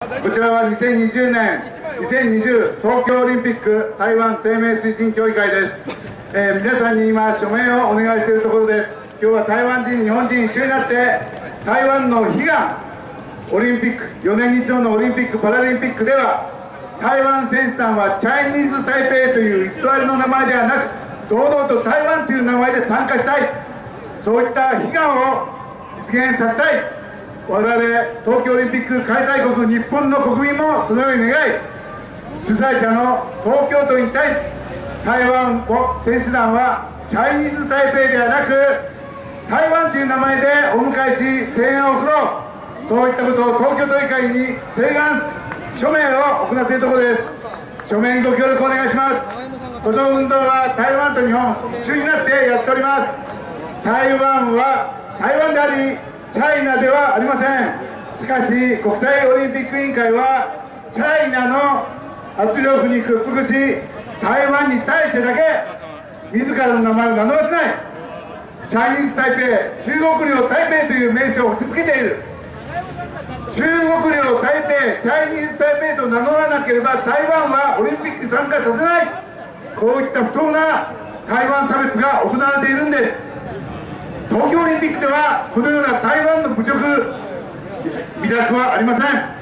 こちらは2020年2020東京オリンピック台湾生命推進協議会です、えー、皆さんに今署名をお願いしているところです。今日は台湾人日本人一緒になって台湾の悲願オリンピック4年に一度のオリンピック・パラリンピックでは台湾選手団はチャイニーズ・台北という偽りの名前ではなく堂々と台湾という名前で参加したい。そういった悲願を実現させたい。我々東京オリンピック開催国日本の国民もそのように願い主催者の東京都に対し台湾選手団はチャイニーズ台北ではなく台湾という名前でお迎えし声援を送ろう。そういったことを東京都議会に請願署名を行っているところです。署名にご協力お願いします。この運動は台湾と日本一緒になってやっております。台湾は台湾でありチャイナではありません。しかし国際オリンピック委員会はチャイナの圧力に屈服し台湾に対してだけ自らの名前を名乗らせない。チャイニーズ台北中国領台北という名称を押し付けている。中国領台北チャイニーズ台北と名乗らなければ台湾はオリンピックに参加させない。こういった不当な台湾差別が行われているんです。東京オリンピックではこのような台湾の侮辱魅力はありません。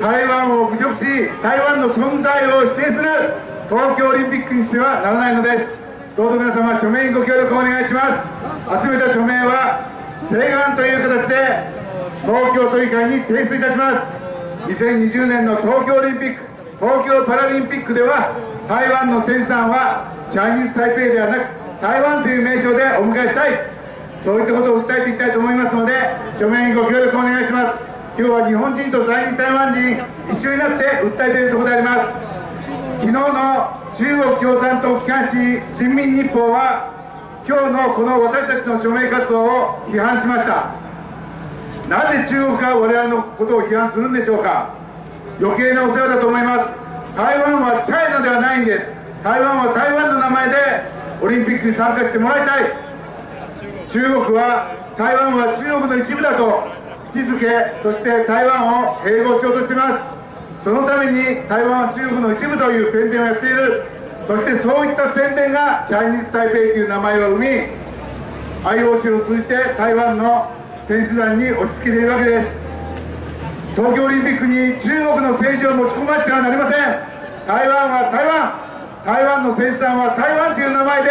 台湾を侮辱し台湾の存在を否定する東京オリンピックにしてはならないのです。どうぞ皆様署名にご協力をお願いします。集めた署名は請願という形で東京都議会に提出いたします。2020年の東京オリンピック東京パラリンピックでは台湾の選手団はチャイニーズ・台北ではなく台湾という名称でお迎えしたい。そういったことを訴えていきたいと思いますので署名にご協力お願いします。今日は日本人と在日台湾人一緒になって訴えているところであります。昨日の中国共産党機関紙人民日報は今日のこの私たちの署名活動を批判しました。なぜ中国が我々のことを批判するんでしょうか。余計なお世話だと思います。台湾はチャイナではないんです。台湾は台湾の名前でオリンピックに参加してもらいたい。中国は台湾は中国の一部だと位置づけそして台湾を併合しようとしています。そのために台湾は中国の一部という宣伝をやっているそしてそういった宣伝がチャイニーズ・台北という名前を生み IOC を通じて台湾の選手団に押し付けているわけです。東京オリンピックに中国の政治を持ち込ませてはなりません。台湾は台湾。台湾の選手団は台湾という名前で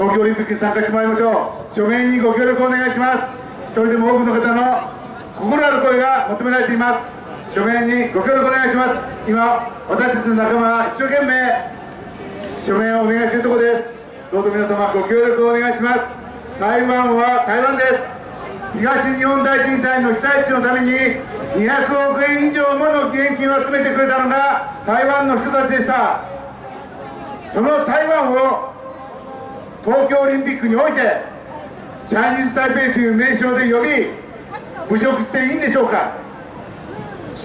東京オリンピックに参加してもらいましょう。署名にご協力お願いします。一人でも多くの方の心ある声が求められています。署名にご協力お願いします。今私たちの仲間は一生懸命署名をお願いしているところです。どうぞ皆様ご協力をお願いします。台湾は台湾です。東日本大震災の被災地のために200億円以上もの義援金を集めてくれたのが台湾の人たちでした。その台湾を東京オリンピックにおいてチャイニーズ・台北という名称で呼び侮辱していいんでしょうか。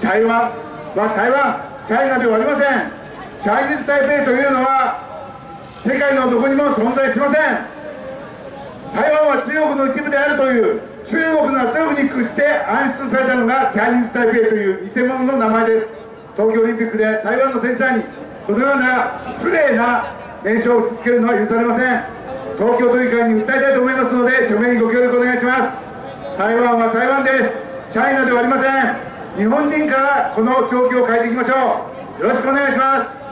台湾は台湾チャイナではありません。チャイニーズ・台北というのは世界のどこにも存在しません。台湾は中国の一部であるという中国の圧力に屈して暗出されたのがチャイニーズ・台北という偽物の名前です。東京オリンピックで台湾の選手団にこのような失礼な名称を押し付けるのは許されません。東京都議会に訴えたいと思いますので署名にご協力お願いします。台湾は台湾です。チャイナではありません。日本人からこの状況を変えていきましょう。よろしくお願いします。